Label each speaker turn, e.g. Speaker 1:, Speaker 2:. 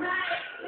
Speaker 1: right.